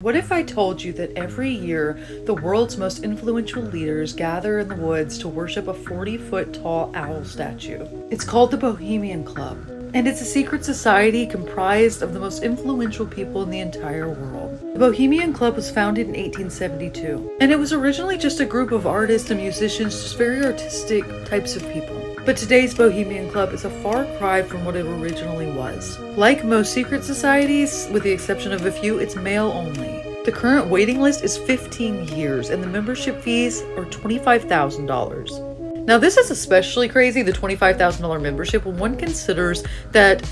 What if I told you that every year the world's most influential leaders gather in the woods to worship a 40 foot tall owl statue? It's called the Bohemian Club, and it's a secret society comprised of the most influential people in the entire world. The Bohemian Club was founded in 1872, and it was originally just a group of artists and musicians, just very artistic types of people. But today's Bohemian Club is a far cry from what it originally was. Like most secret societies, with the exception of a few, it's male only. The current waiting list is 15 years, and the membership fees are $25,000. Now, this is especially crazy the $25,000 membership when one considers that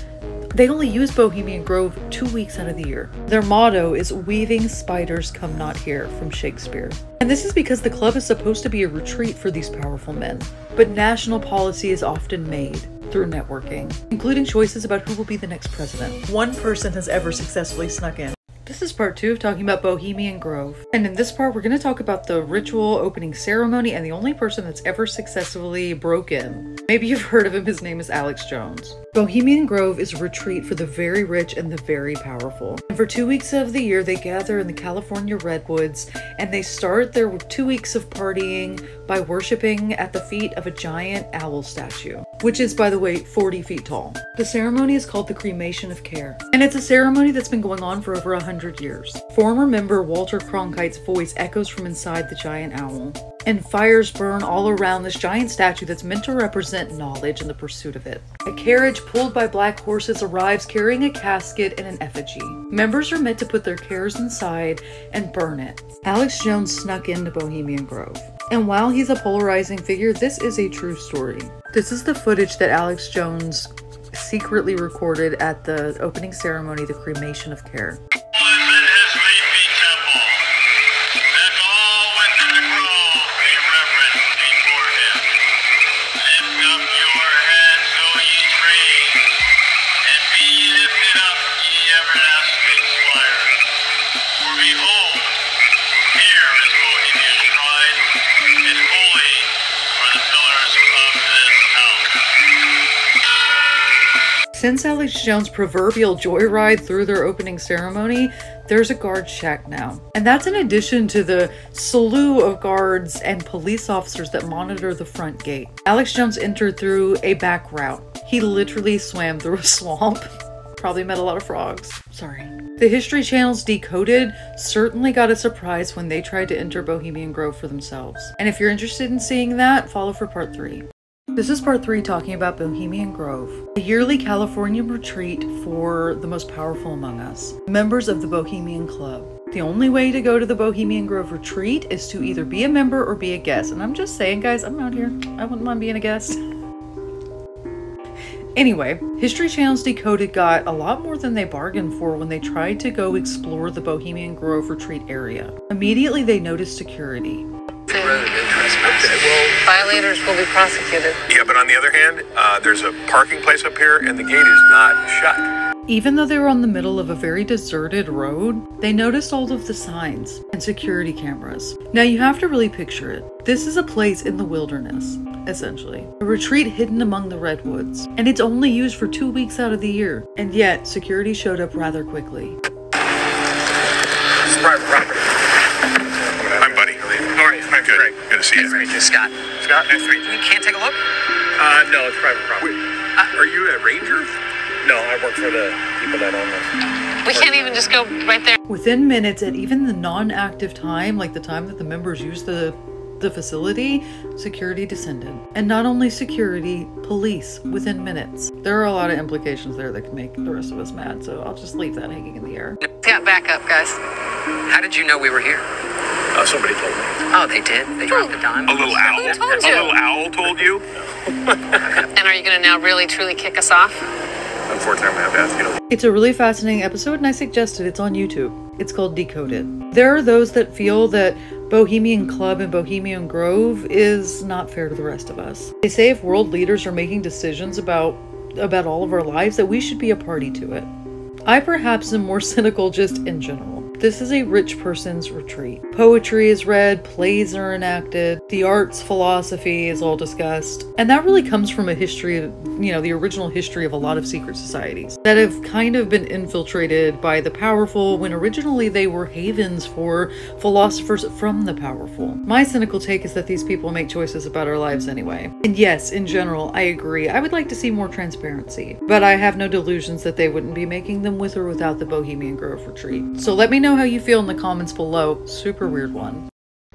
they only use Bohemian Grove two weeks out of the year. Their motto is Weaving Spiders Come Not Here from Shakespeare. And this is because the club is supposed to be a retreat for these powerful men. But national policy is often made through networking, including choices about who will be the next president. One person has ever successfully snuck in. This is part two of talking about Bohemian Grove. And in this part, we're going to talk about the ritual opening ceremony and the only person that's ever successfully broken. Maybe you've heard of him, his name is Alex Jones. Bohemian Grove is a retreat for the very rich and the very powerful. And for two weeks of the year, they gather in the California redwoods and they start their two weeks of partying by worshiping at the feet of a giant owl statue, which is, by the way, 40 feet tall. The ceremony is called the Cremation of Care, and it's a ceremony that's been going on for over hundred years. Former member Walter Cronkite's voice echoes from inside the giant owl, and fires burn all around this giant statue that's meant to represent knowledge and the pursuit of it. A carriage pulled by black horses arrives carrying a casket and an effigy. Members are meant to put their cares inside and burn it. Alex Jones snuck into Bohemian Grove. And while he's a polarizing figure, this is a true story. This is the footage that Alex Jones secretly recorded at the opening ceremony, the cremation of care. Since Alex Jones' proverbial joyride through their opening ceremony, there's a guard shack now. And that's in addition to the slew of guards and police officers that monitor the front gate. Alex Jones entered through a back route. He literally swam through a swamp. Probably met a lot of frogs. Sorry. The History Channel's Decoded certainly got a surprise when they tried to enter Bohemian Grove for themselves. And if you're interested in seeing that, follow for part 3. This is part three talking about Bohemian Grove, a yearly California retreat for the most powerful among us, members of the Bohemian Club. The only way to go to the Bohemian Grove retreat is to either be a member or be a guest. And I'm just saying, guys, I'm out here. I wouldn't mind being a guest. Anyway, History Channel's Decoded got a lot more than they bargained for when they tried to go explore the Bohemian Grove retreat area. Immediately, they noticed security. Okay, well, Violators will be prosecuted. yeah, but on the other hand, uh, there's a parking place up here and the gate is not shut. Even though they were on the middle of a very deserted road, they noticed all of the signs and security cameras. Now you have to really picture it. This is a place in the wilderness, essentially. A retreat hidden among the redwoods. And it's only used for two weeks out of the year. And yet, security showed up rather quickly. It's private property. I'm Buddy. All right, I'm good. Great. Good to see Nice to you. meet you, Scott. Scott, nice to you. You can't take a look? Uh, no, it's private property. Are you a ranger? No, I work for the people that own this. We can't even just go right there. Within minutes, at even the non-active time, like the time that the members use the the facility, security descended. And not only security, police within minutes. There are a lot of implications there that can make the rest of us mad, so I'll just leave that hanging in the air. Got backup, guys. How did you know we were here? Uh, somebody told me. Oh, they did? They dropped a dime? A little owl. told A little owl told you. And are you going to now really truly kick us off? Unfortunately, I'm gonna have to ask you to It's a really fascinating episode, and I suggested it's on YouTube. It's called Decoded. There are those that feel that Bohemian Club and Bohemian Grove is not fair to the rest of us. They say if world leaders are making decisions about about all of our lives that we should be a party to it. I perhaps am more cynical just in general. This is a rich person's retreat. Poetry is read, plays are enacted, the arts, philosophy is all discussed. And that really comes from a history of, you know, the original history of a lot of secret societies that have kind of been infiltrated by the powerful when originally they were havens for philosophers from the powerful. My cynical take is that these people make choices about our lives anyway. And yes, in general, I agree. I would like to see more transparency, but I have no delusions that they wouldn't be making them with or without the Bohemian Grove retreat. So let me know how you feel in the comments below. Super weird one.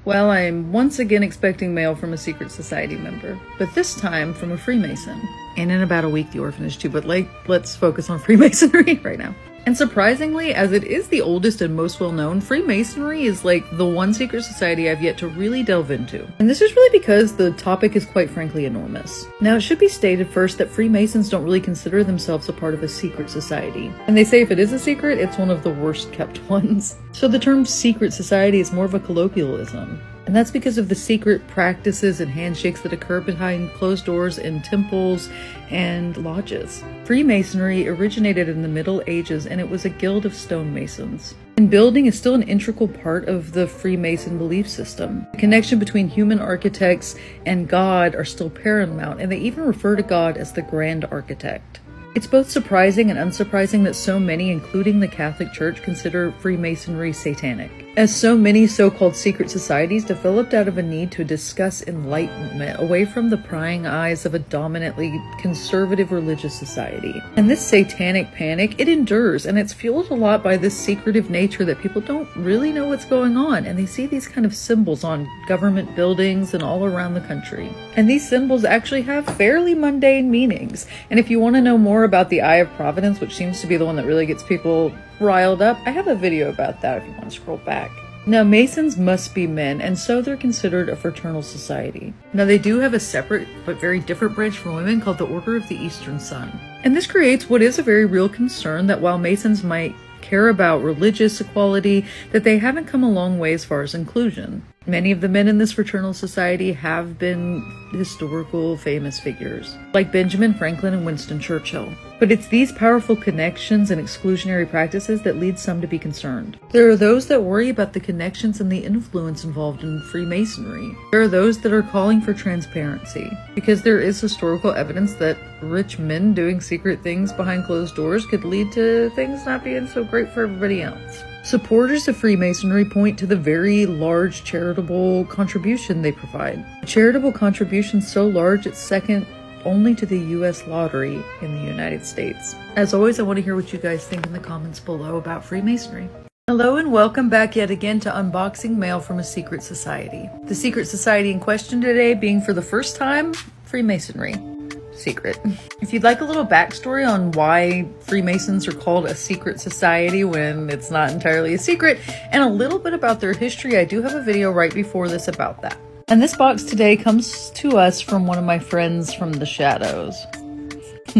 Well, I am once again expecting mail from a secret society member, but this time from a Freemason. And in about a week, the orphanage too, but like, let's focus on Freemasonry right now. And surprisingly, as it is the oldest and most well known, Freemasonry is like the one secret society I've yet to really delve into. And this is really because the topic is quite frankly enormous. Now, it should be stated first that Freemasons don't really consider themselves a part of a secret society. And they say if it is a secret, it's one of the worst kept ones. So the term secret society is more of a colloquialism. And that's because of the secret practices and handshakes that occur behind closed doors in temples and lodges. Freemasonry originated in the Middle Ages and it was a guild of stonemasons. And building is still an integral part of the Freemason belief system. The connection between human architects and God are still paramount, and they even refer to God as the Grand Architect. It's both surprising and unsurprising that so many, including the Catholic Church, consider Freemasonry satanic. As so many so called secret societies developed out of a need to discuss enlightenment away from the prying eyes of a dominantly conservative religious society. And this satanic panic, it endures and it's fueled a lot by this secretive nature that people don't really know what's going on and they see these kind of symbols on government buildings and all around the country. And these symbols actually have fairly mundane meanings. And if you want to know more about the Eye of Providence, which seems to be the one that really gets people riled up, I have a video about that if you want to scroll back. Now, Masons must be men, and so they're considered a fraternal society. Now, they do have a separate but very different branch for women called the Order of the Eastern Sun. And this creates what is a very real concern that while Masons might care about religious equality, that they haven't come a long way as far as inclusion. Many of the men in this fraternal society have been historical famous figures, like Benjamin Franklin and Winston Churchill. But it's these powerful connections and exclusionary practices that lead some to be concerned. There are those that worry about the connections and the influence involved in Freemasonry. There are those that are calling for transparency, because there is historical evidence that rich men doing secret things behind closed doors could lead to things not being so great for everybody else. Supporters of Freemasonry point to the very large charitable contribution they provide. A charitable contribution so large it's second only to the US lottery in the United States. As always, I want to hear what you guys think in the comments below about Freemasonry. Hello and welcome back yet again to Unboxing Mail from a Secret Society. The secret society in question today being for the first time, Freemasonry secret. If you'd like a little backstory on why Freemasons are called a secret society when it's not entirely a secret, and a little bit about their history, I do have a video right before this about that. And this box today comes to us from one of my friends from the shadows.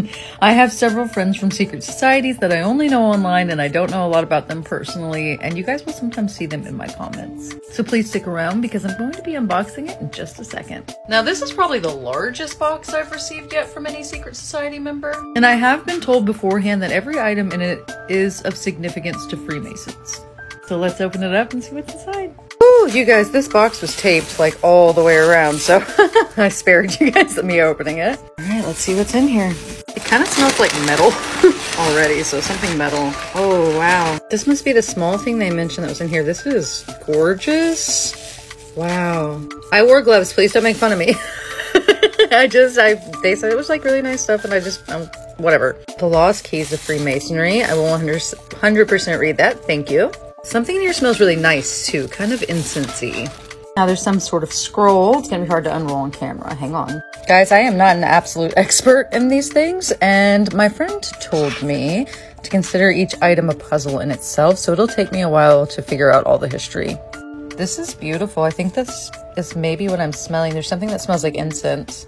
I have several friends from secret societies that I only know online and I don't know a lot about them personally, and you guys will sometimes see them in my comments. So please stick around because I'm going to be unboxing it in just a second. Now this is probably the largest box I've received yet from any secret society member, and I have been told beforehand that every item in it is of significance to Freemasons. So let's open it up and see what's inside. Ooh, you guys, this box was taped like all the way around, so I spared you guys me opening it. All right, let's see what's in here. Kind of smells like metal already, so something metal. Oh, wow. This must be the small thing they mentioned that was in here. This is gorgeous. Wow. I wore gloves. Please don't make fun of me. I just, I, they said it was like really nice stuff and I just, um, whatever. The Lost Keys of Freemasonry. I will 100% read that. Thank you. Something in here smells really nice too, kind of incensey. Now there's some sort of scroll. It's gonna be hard to unroll on camera. Hang on. Guys, I am not an absolute expert in these things, and my friend told me to consider each item a puzzle in itself, so it'll take me a while to figure out all the history. This is beautiful. I think this is maybe what I'm smelling. There's something that smells like incense.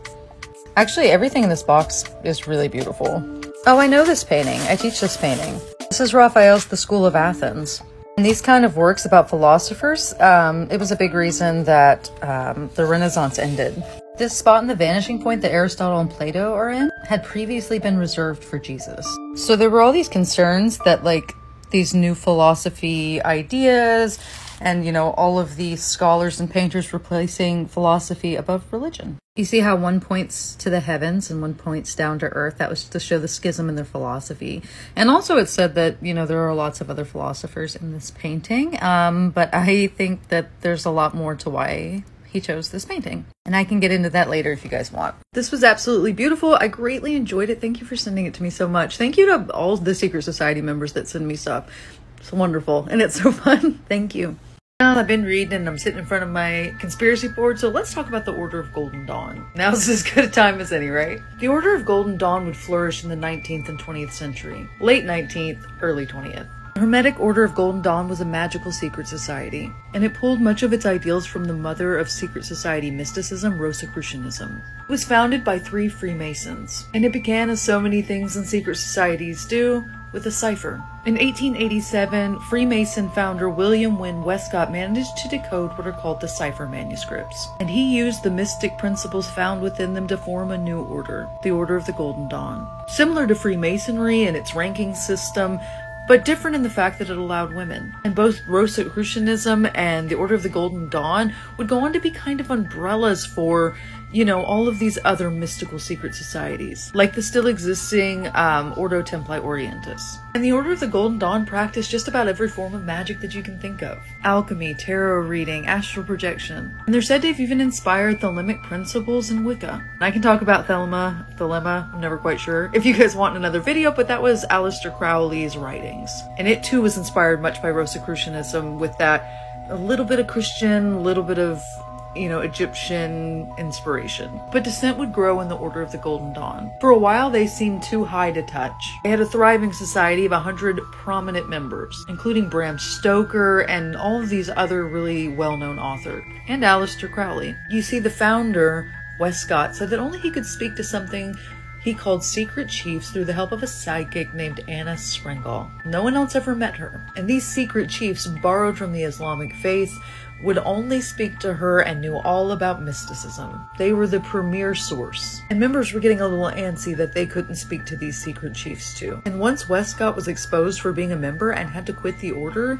Actually, everything in this box is really beautiful. Oh, I know this painting. I teach this painting. This is Raphael's The School of Athens. In these kind of works about philosophers, um, it was a big reason that um, the Renaissance ended. This spot in the vanishing point that Aristotle and Plato are in had previously been reserved for Jesus. So there were all these concerns that, like, these new philosophy ideas and you know all of these scholars and painters replacing philosophy above religion you see how one points to the heavens and one points down to earth that was to show the schism in their philosophy and also it said that you know there are lots of other philosophers in this painting um, but i think that there's a lot more to why he chose this painting. And I can get into that later if you guys want. This was absolutely beautiful. I greatly enjoyed it. Thank you for sending it to me so much. Thank you to all the Secret Society members that send me stuff. It's wonderful and it's so fun. Thank you. Well, I've been reading and I'm sitting in front of my conspiracy board, so let's talk about the Order of Golden Dawn. Now's as good a time as any, right? The Order of Golden Dawn would flourish in the 19th and 20th century. Late 19th, early 20th. The Hermetic Order of Golden Dawn was a magical secret society, and it pulled much of its ideals from the mother of secret society mysticism, Rosicrucianism. It was founded by three Freemasons, and it began as so many things in secret societies do, with a cipher. In 1887, Freemason founder William Wynn Westcott managed to decode what are called the cipher manuscripts, and he used the mystic principles found within them to form a new order, the Order of the Golden Dawn. Similar to Freemasonry and its ranking system, but different in the fact that it allowed women. And both Rosicrucianism and the Order of the Golden Dawn would go on to be kind of umbrellas for, you know, all of these other mystical secret societies, like the still existing um, Ordo Templi Orientis. And the Order of the Golden Dawn practiced just about every form of magic that you can think of alchemy, tarot reading, astral projection. And they're said to have even inspired Thelemic principles in Wicca. And I can talk about Thelema, Thelema, I'm never quite sure if you guys want another video, but that was Aleister Crowley's writings. And it too was inspired much by Rosicrucianism with that a little bit of Christian, a little bit of you know, Egyptian inspiration. But dissent would grow in the Order of the Golden Dawn. For a while, they seemed too high to touch. They had a thriving society of a hundred prominent members, including Bram Stoker and all of these other really well-known authors, and Aleister Crowley. You see, the founder, Westcott, said that only he could speak to something he called secret chiefs through the help of a psychic named Anna Sprengel. No one else ever met her, and these secret chiefs borrowed from the Islamic faith would only speak to her and knew all about mysticism. They were the premier source. And members were getting a little antsy that they couldn't speak to these secret chiefs too. And once Westcott was exposed for being a member and had to quit the order,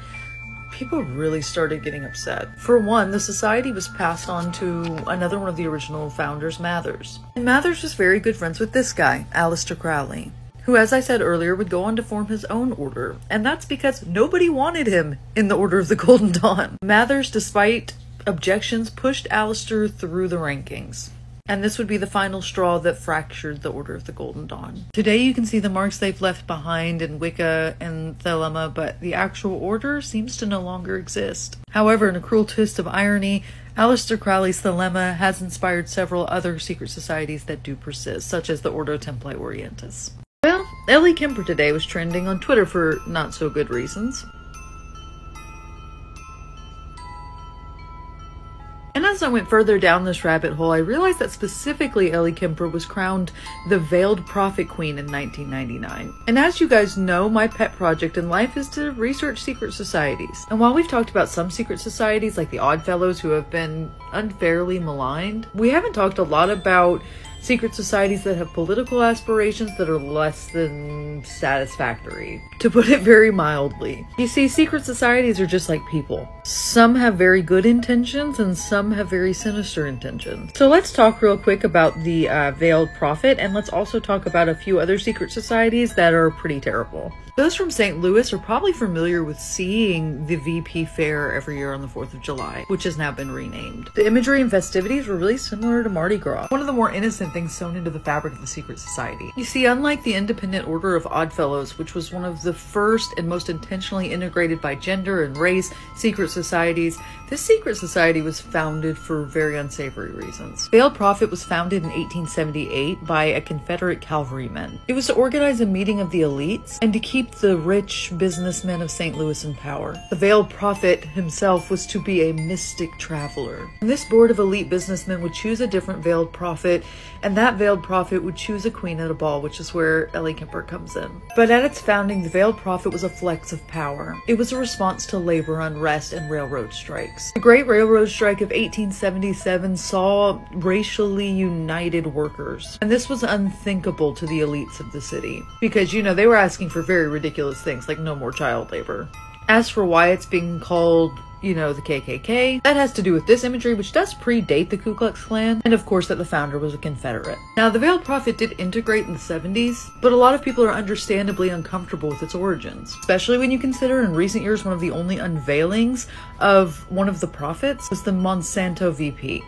people really started getting upset. For one, the society was passed on to another one of the original founders, Mathers. And Mathers was very good friends with this guy, Aleister Crowley who, as I said earlier, would go on to form his own order. And that's because nobody wanted him in the Order of the Golden Dawn. Mathers, despite objections, pushed Aleister through the rankings. And this would be the final straw that fractured the Order of the Golden Dawn. Today you can see the marks they've left behind in Wicca and Thelema, but the actual order seems to no longer exist. However, in a cruel twist of irony, Aleister Crowley's Thelema has inspired several other secret societies that do persist, such as the Ordo Templi Orientis. Ellie Kemper today was trending on Twitter for not so good reasons. And as I went further down this rabbit hole, I realized that specifically Ellie Kemper was crowned the Veiled Prophet Queen in 1999. And as you guys know, my pet project in life is to research secret societies. And while we've talked about some secret societies like the Oddfellows who have been unfairly maligned, we haven't talked a lot about secret societies that have political aspirations that are less than satisfactory, to put it very mildly. You see, secret societies are just like people. Some have very good intentions and some have very sinister intentions. So let's talk real quick about the uh, Veiled Prophet and let's also talk about a few other secret societies that are pretty terrible. Those from St. Louis are probably familiar with seeing the VP Fair every year on the 4th of July, which has now been renamed. The imagery and festivities were really similar to Mardi Gras, one of the more innocent things sewn into the fabric of the secret society. You see, unlike the Independent Order of Oddfellows, which was one of the first and most intentionally integrated by gender and race secret societies, this secret society was founded for very unsavory reasons. Veiled Prophet was founded in 1878 by a Confederate cavalryman. It was to organize a meeting of the elites and to keep the rich businessmen of St. Louis in power. The Veiled Prophet himself was to be a mystic traveler. And this board of elite businessmen would choose a different Veiled Prophet, and that Veiled Prophet would choose a queen at a ball, which is where Ellie Kemper comes in. But at its founding, the Veiled Prophet was a flex of power. It was a response to labor unrest and railroad strikes. 1876. The Great Railroad Strike of 1877 saw racially united workers, and this was unthinkable to the elites of the city because, you know, they were asking for very ridiculous things like no more child labor. As for why it's being called you know, the KKK. That has to do with this imagery, which does predate the Ku Klux Klan, and of course that the founder was a Confederate. Now, the Veiled Prophet did integrate in the 70s, but a lot of people are understandably uncomfortable with its origins, especially when you consider in recent years one of the only unveilings of one of the prophets was the Monsanto VP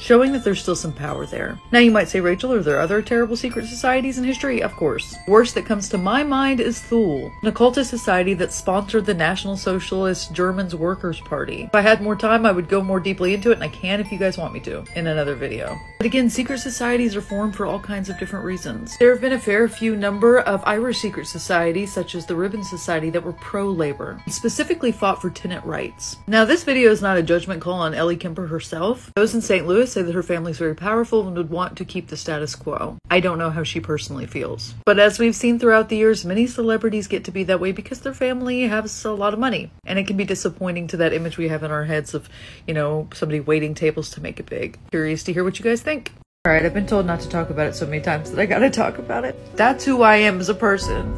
showing that there's still some power there. Now you might say, Rachel, are there other terrible secret societies in history? Of course. Worst that comes to my mind is Thule, an occultist society that sponsored the National Socialist Germans Workers' Party. If I had more time, I would go more deeply into it, and I can if you guys want me to in another video. But again, secret societies are formed for all kinds of different reasons. There have been a fair few number of Irish secret societies, such as the Ribbon Society, that were pro-labor, specifically fought for tenant rights. Now, this video is not a judgment call on Ellie Kemper herself. Those in St. Louis say that her family's very powerful and would want to keep the status quo. I don't know how she personally feels. But as we've seen throughout the years, many celebrities get to be that way because their family has a lot of money. And it can be disappointing to that image we have in our heads of, you know, somebody waiting tables to make it big. Curious to hear what you guys think. Alright, I've been told not to talk about it so many times that I gotta talk about it. That's who I am as a person.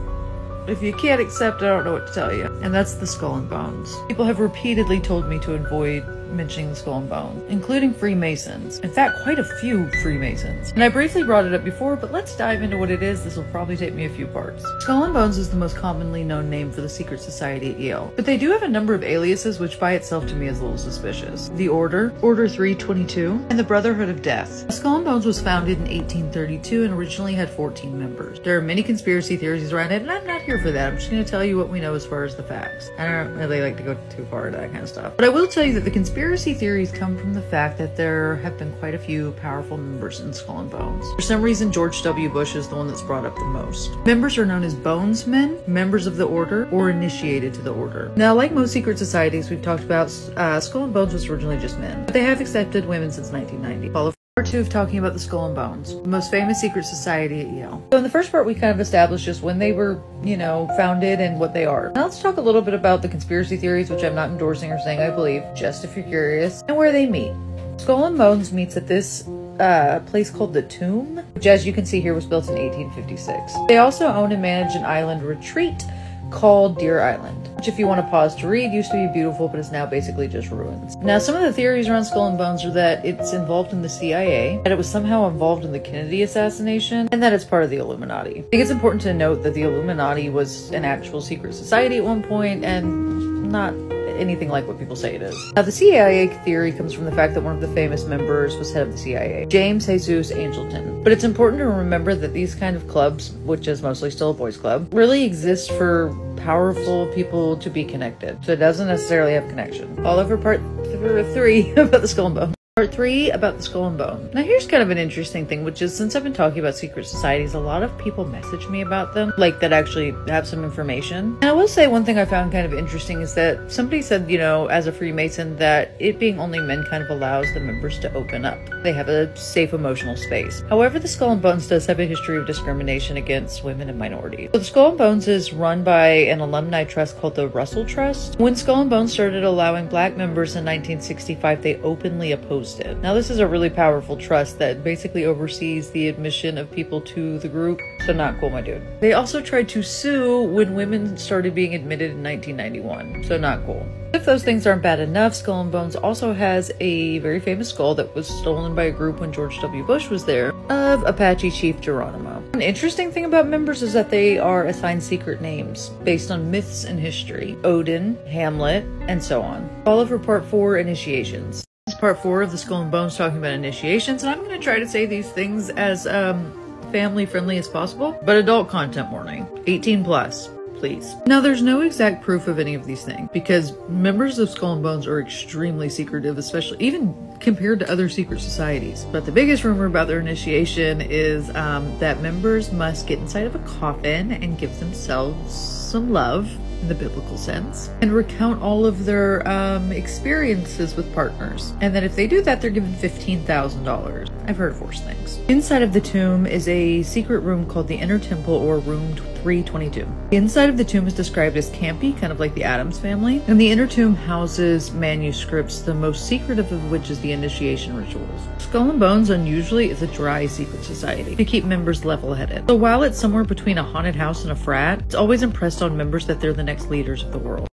If you can't accept, I don't know what to tell you. And that's the skull and bones. People have repeatedly told me to avoid mentioning the skull and bone, including Freemasons. In fact, quite a few Freemasons. And I briefly brought it up before, but let's dive into what it is. This will probably take me a few parts. Skull and Bones is the most commonly known name for the secret society at Yale, but they do have a number of aliases, which by itself to me is a little suspicious. The Order, Order 322, and the Brotherhood of Death. Skull and Bones was founded in 1832 and originally had 14 members. There are many conspiracy theories around it, and I'm not here for that. I'm just going to tell you what we know as far as the facts. I don't really like to go too far into that kind of stuff. But I will tell you that the conspiracy theories come from the fact that there have been quite a few powerful members in Skull and Bones. For some reason, George W. Bush is the one that's brought up the most. Members are known as Bonesmen, members of the Order, or initiated to the Order. Now, like most secret societies we've talked about, uh, Skull and Bones was originally just men, but they have accepted women since 1990. Follow Part two of talking about the Skull and Bones, the most famous secret society at Yale. So in the first part, we kind of established just when they were, you know, founded and what they are. Now let's talk a little bit about the conspiracy theories, which I'm not endorsing or saying I believe, just if you're curious, and where they meet. Skull and Bones meets at this uh, place called the Tomb, which as you can see here was built in 1856. They also own and manage an island retreat called Deer Island, which if you want to pause to read, used to be beautiful, but is now basically just ruins. Now, some of the theories around Skull and Bones are that it's involved in the CIA, that it was somehow involved in the Kennedy assassination, and that it's part of the Illuminati. I think it's important to note that the Illuminati was an actual secret society at one point, and not anything like what people say it is. Now, the CIA theory comes from the fact that one of the famous members was head of the CIA, James Jesus Angleton. But it's important to remember that these kind of clubs, which is mostly still a boys' club, really exist for powerful people to be connected. So it doesn't necessarily have connection. All over part th three about the skull and bone. Part three about the skull and bone. Now here's kind of an interesting thing, which is since I've been talking about secret societies, a lot of people message me about them, like that actually have some information. And I will say one thing I found kind of interesting is that somebody said, you know, as a Freemason, that it being only men kind of allows the members to open up. They have a safe emotional space. However, the Skull and Bones does have a history of discrimination against women and minorities. So the Skull and Bones is run by an alumni trust called the Russell Trust. When Skull and Bones started allowing black members in 1965, they openly opposed Now, this is a really powerful trust that basically oversees the admission of people to the group, so not cool, my dude. They also tried to sue when women started being admitted in 1991, so not cool. If those things aren't bad enough, Skull and Bones also has a very famous skull that was stolen by a group when George W. Bush was there of Apache Chief Geronimo. An interesting thing about members is that they are assigned secret names based on myths and history Odin, Hamlet, and so on. All over part 4 Initiations. This is part 4 of the Skull and Bones talking about initiations, and I'm going to try to say these things as um, family friendly as possible, but adult content warning 18 plus please. Now, there's no exact proof of any of these things because members of Skull and Bones are extremely secretive, especially even compared to other secret societies. But the biggest rumor about their initiation is um, that members must get inside of a coffin and give themselves some love in the biblical sense and recount all of their um, experiences with partners. And then if they do that, they're given $15,000. I've heard of worse things. Inside of the tomb is a secret room called the Inner Temple or Room 322. The inside of the tomb is described as campy, kind of like the Addams family, and the inner tomb houses manuscripts, the most secretive of which is the initiation rituals. Skull and Bones unusually is a dry secret society to keep members level-headed. So while it's somewhere between a haunted house and a frat, it's always impressed on members that they're the next leaders of the world.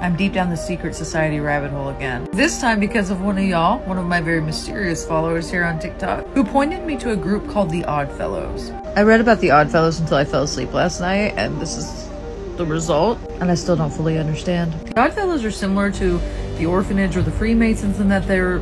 I'm deep down the secret society rabbit hole again. This time because of one of y'all, one of my very mysterious followers here on TikTok, who pointed me to a group called the Odd Fellows. I read about the Odd Fellows until I fell asleep last night, and this is the result, and I still don't fully understand. The Odd Fellows are similar to the orphanage or the Freemasons in that their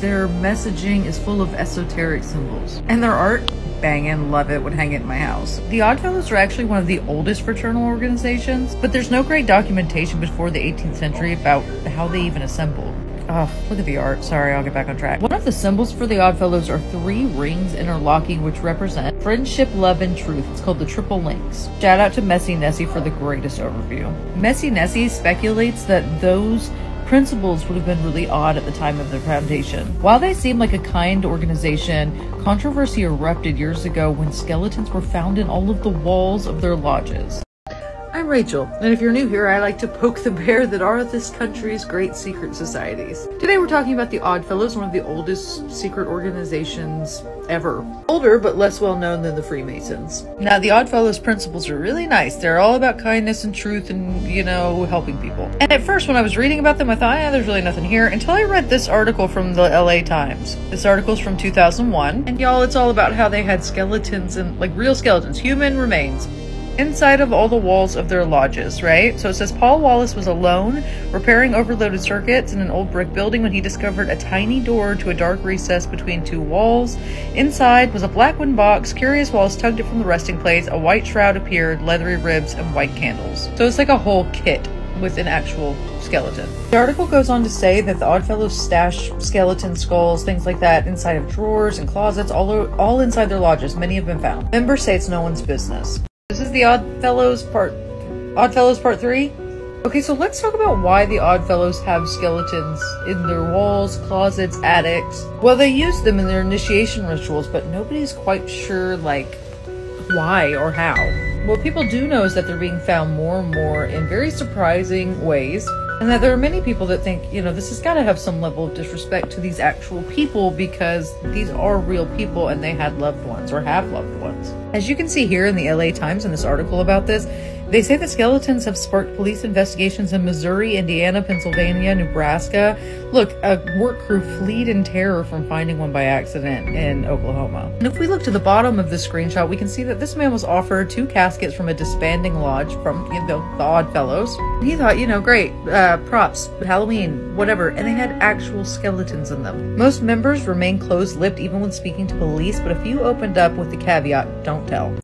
their messaging is full of esoteric symbols. And their art banging, love it, would hang it in my house. The Oddfellows are actually one of the oldest fraternal organizations, but there's no great documentation before the 18th century about how they even assembled. Oh, look at the art. Sorry, I'll get back on track. One of the symbols for the Oddfellows are three rings interlocking which represent friendship, love, and truth. It's called the Triple Links. Shout out to Messy Nessy for the greatest overview. Messy Nessy speculates that those principles would have been really odd at the time of their foundation. While they seem like a kind organization, controversy erupted years ago when skeletons were found in all of the walls of their lodges. I'm Rachel, and if you're new here, I like to poke the bear that are this country's great secret societies. Today we're talking about the Oddfellows, one of the oldest secret organizations ever. Older, but less well known than the Freemasons. Now, the Oddfellows principles are really nice. They're all about kindness and truth and, you know, helping people. And at first, when I was reading about them, I thought, yeah, there's really nothing here, until I read this article from the LA Times. This article's from 2001, and y'all, it's all about how they had skeletons and, like, real skeletons, human remains inside of all the walls of their lodges, right? So it says Paul Wallace was alone, repairing overloaded circuits in an old brick building when he discovered a tiny door to a dark recess between two walls. Inside was a black wooden box. Curious Wallace tugged it from the resting place. A white shroud appeared, leathery ribs, and white candles. So it's like a whole kit with an actual skeleton. The article goes on to say that the Oddfellows stash skeleton skulls, things like that, inside of drawers and closets, all, all inside their lodges. Many have been found. Members say it's no one's business. This is the Oddfellows part Oddfellows part 3. Okay, so let's talk about why the Oddfellows have skeletons in their walls, closets, attics. Well, they use them in their initiation rituals, but nobody's quite sure like why or how. What people do know is that they're being found more and more in very surprising ways. And that there are many people that think, you know, this has got to have some level of disrespect to these actual people because these are real people and they had loved ones or have loved ones. As you can see here in the LA Times in this article about this, they say the skeletons have sparked police investigations in Missouri, Indiana, Pennsylvania, Nebraska. Look, a work crew fled in terror from finding one by accident in Oklahoma. And if we look to the bottom of the screenshot, we can see that this man was offered two caskets from a disbanding lodge from you know, the Odd Fellows. He thought, you know, great, uh, props, Halloween, whatever, and they had actual skeletons in them. Most members remain closed-lipped even when speaking to police, but a few opened up with the caveat, don't tell.